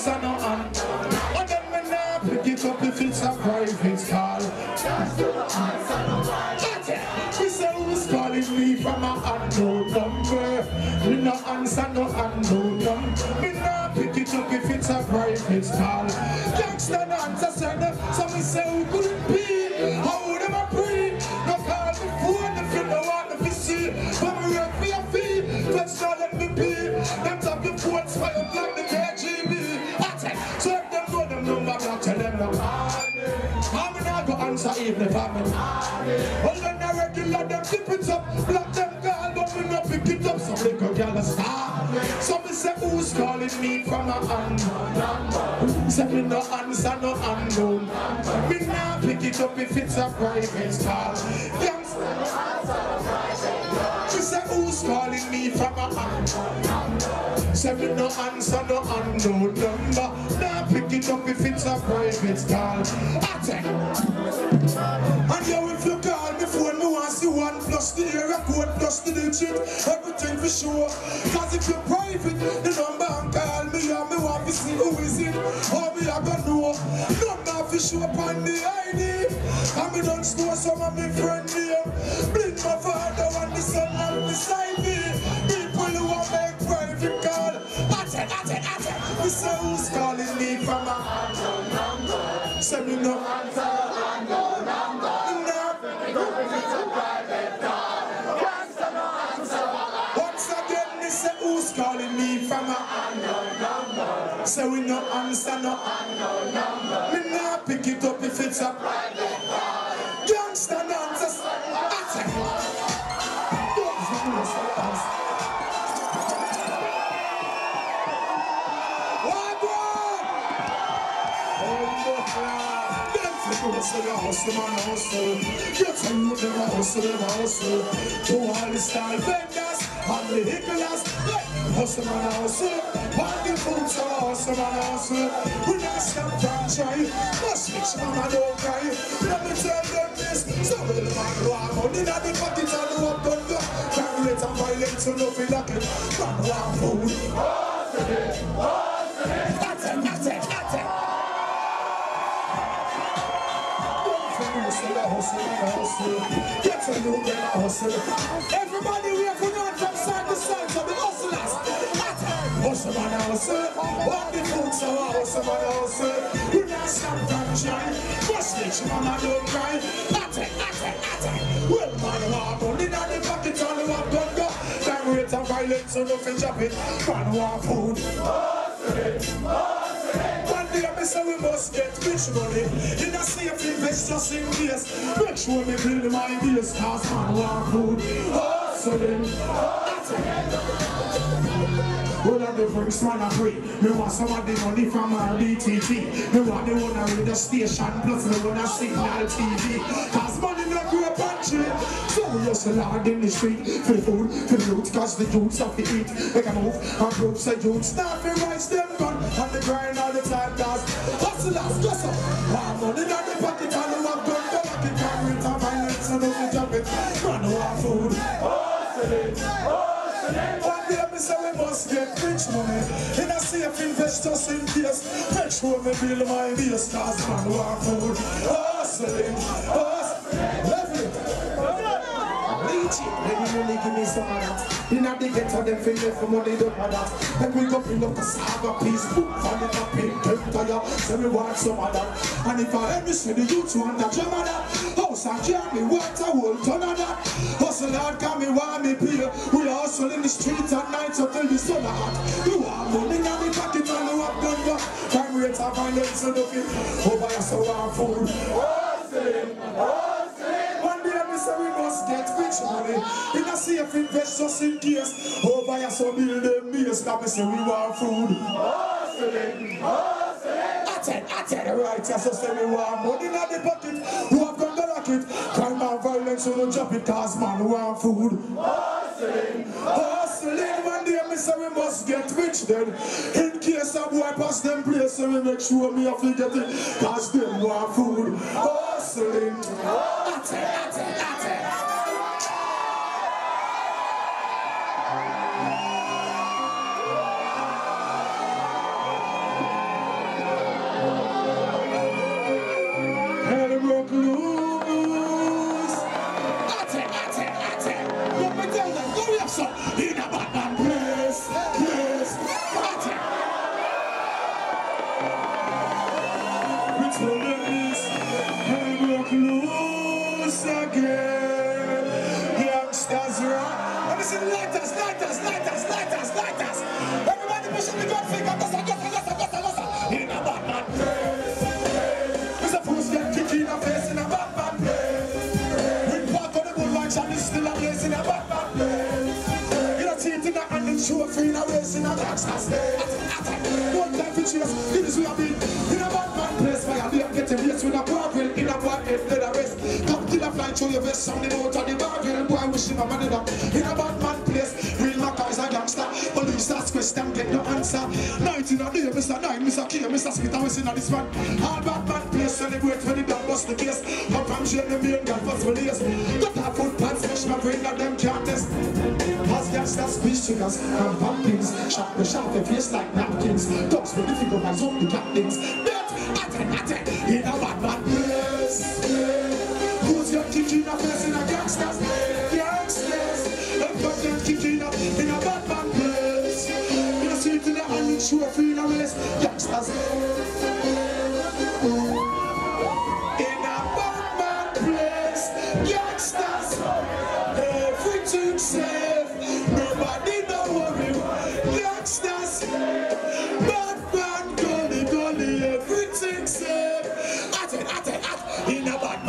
Answer no hand. Oh, and then me nah pick it up if it's a private call. He say who's calling me from a unknown number? Me no answer no unknown number. Me nah pick it up if it's a private call. Gangsta no answer, so me say who could it be? Them it up, block them call, but me no pick it up. So little girl a star. So me say who's calling me from a unknown? Say me no answer no unknown. Me nah pick it up if it's a private call. Youngster. She say who's calling me from a unknown? Say me no answer no unknown number. Nah pick it up if it's a private call. I take. And you one plus the area code plus the digit, everything for sure. Cause if you're private, the number and call me, and me want to see who is it. Or me I gotta know, number for sure upon the ID. And me don't know some of me friend name. Blink my father and the son and beside me. People who want make private call. That's it, that's it, that's it. Me say who's calling me from a unknown number. Say me no answer. From a unknown number. So we no answer no unknown number. Me nah pick it up if it's a private call. Gangsta nonsense. That's it. Don't you know so fast. Wagwan! Them people who say they hustle, man, hustle. You tell you them a hustle, them a hustle. To all the style vendors and man, hustle. We not stop from trying. Must switch, mama. Let me tell them this. Of them man have money in the pocket and have done the Can't let them violate to nothing like it. Man have food. That's Get a new get hustle. Everybody we have on from side to side, so the hustlers. Hustle man hustle. Walk the foot so a hustle man hustle. You not stop from trying. Must reach mama don't cry. Attack, attack, attack. Well man want money in the pocket and you want gun go. Time rate of violence so nothing drop it. Man want food. Day me say we must get rich money In a safe investors in case Make sure me build my base Cause man want food Hustling well, I'm the first man I pray. Me want some of the money from our DTT. Me want the one read the station, plus me want a signal TV. On tree. So hustle hard in the street. For the food, for the youth, cause the youths have to eat. Make a move, and groups of youths. Now fi rise them gun on the grind all the time. Cause hustlers, guess up. Money in the pocket, and you have gun. Go back in carry it, and violence, and don't you jump it. Man, who want food. Hustling, hustling. One day me say we must get rich money In a safe investors in case Make sure me build my base Cause man want food Hustling, hustling give me some of that In a the ghetto them feel me for money don't that Then we go bring up a saga piece Book for the pink empire Say we want some of that And if I ever see the youth want that of that House and car me a whole ton of that. Hustle hard can me want me pay We hustle in the street at night until the sun are hot You want money in the pocket and you have gun go Crime rate of violence and nothing Over your so want food Hustling, say we must get rich money In a safe investors in case. Over your so build them base Cause me say we want food. Hustling, hustling. I tell, I tell the righteous so say we want money in the pocket. Who have gun the rocket? Crime and violence so don't drop it Cause man want food. Hustling, hustling. One day me say we must get rich then. In case a boy pass them place So we make sure me have to get it Cause them want food. Hustling. I tell, I tell, I tell Head show free in a race in a gangster state. One time for cheers. This is what I mean. In a bad man place. Fire, they are getting race with a power in a bad head, let a rest. Come till a fly through your vest, sound the motor, the bargain. Boy, a man in a, in a bad no answer. Night in a day, Mr. Nine, Mr. K, Mr. Smith, and we sing on this one. All bad man place, celebrate for the dog bust the case. Up from jail, the main gun for days. Got our footpads, smash my brain, that them can't test. As gangsters, squeeze triggers, and pumpkins. Shot the shot the face like napkins. Dogs the figure, and zone the captains. Bet, atten, atten, in a bad man place. Who's your up face in a? Gangsters. Sure feel a race. Gangsters. In a bad place. Gangsters. Everything safe. Nobody no worry. Gangsters. Bad man, gully, gully, everything safe. At it, at it, at in a bad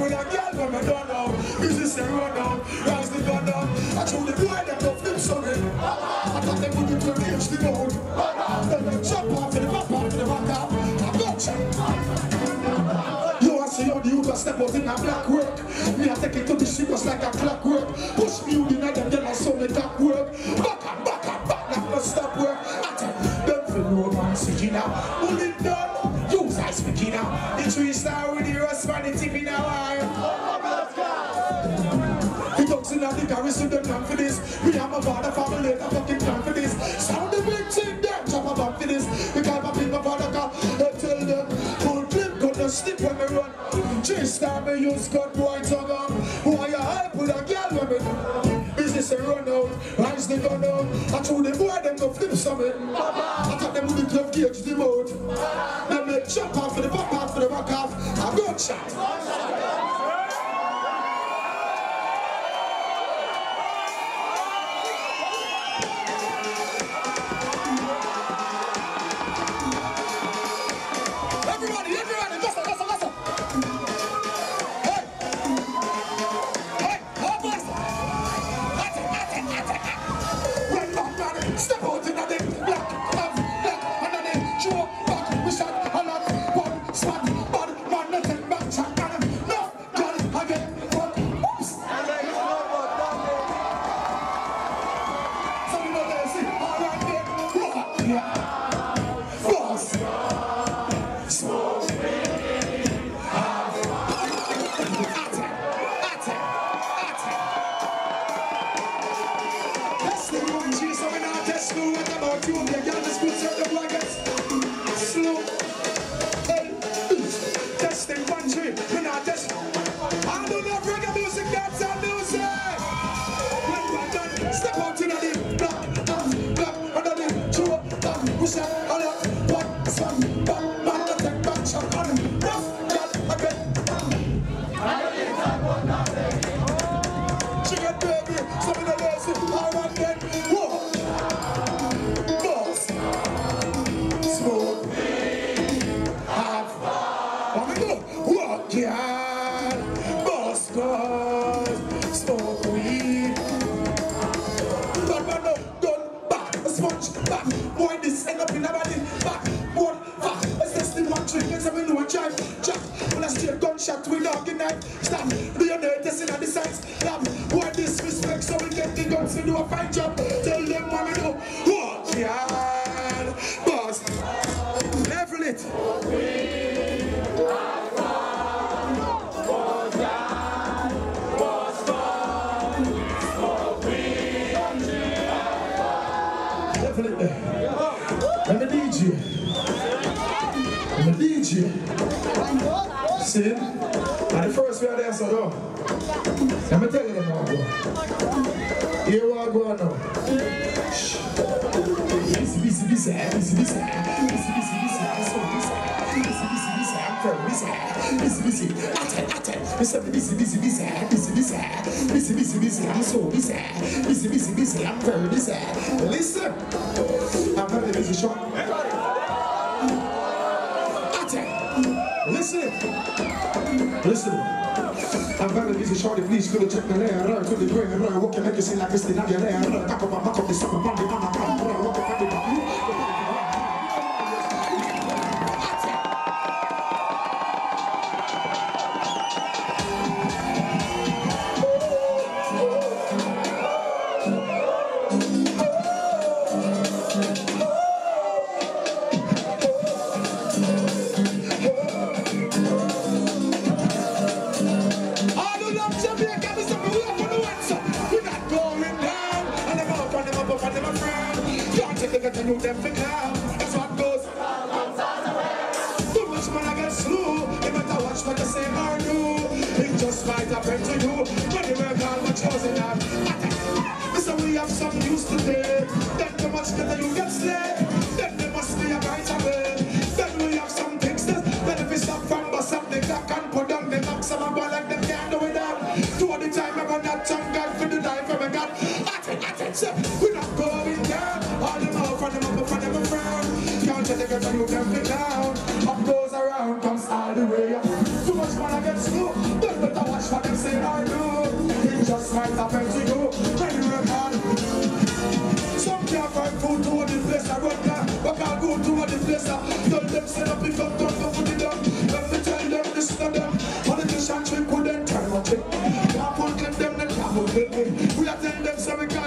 With a girl when me done now? Is this a run now? Rise the gun down. I told the boy that love them sorry. I thought they wouldn't to reach the road. Then they jump off in the back off in the back off. I got you. You want see how the youth step out in a black work Me I take it to the serious like a clockwork Push me out in a them, then I saw me that work Back and back and back, like no stop work I tell them for no man now Only done, use I speaking now The three star with the rest man, the TV now the dogs the garrison, them plan for this. We have a father, family, a fucking plan for this. Sound the big thing, them chop a bomb for this. We can't pop in my father car. Tell them, full clip, gonna stick when we run. Chase time, me use gun, boy, tongue on. Why you hype with a girl when me? Business a run out, rise the gun out. I told them, boy, them go flip something. I thought them would have gauge the mode. Them make jump off for the back off for the back off. I go shot. All up, Mr. Busy, busy, busy, busy, busy, busy, busy, busy, I'm so busy. Busy, busy, busy, I'm very busy. Listen, I'm very busy, short. Listen, listen. I'm very busy, shorty, please could check the layer, to the brain, right, what can make you seem like it's the Nadia layer, talk about my cup, the summer, body, man, I'm right, right, what get to know them now. That's what goes. Too much man I get slow. You better watch what you say or do. It just might happen to you. You work hard, much chosen up. Listen, we have some news today. Then too much that you get slayed. find food to the place I run down, but I go to uh. the place I tell them set up if I'm done, don't put it down. Let me tell them this to them. Politicians trick with them, turn on trick. Can't put them, they can't put me. We attend them, so we can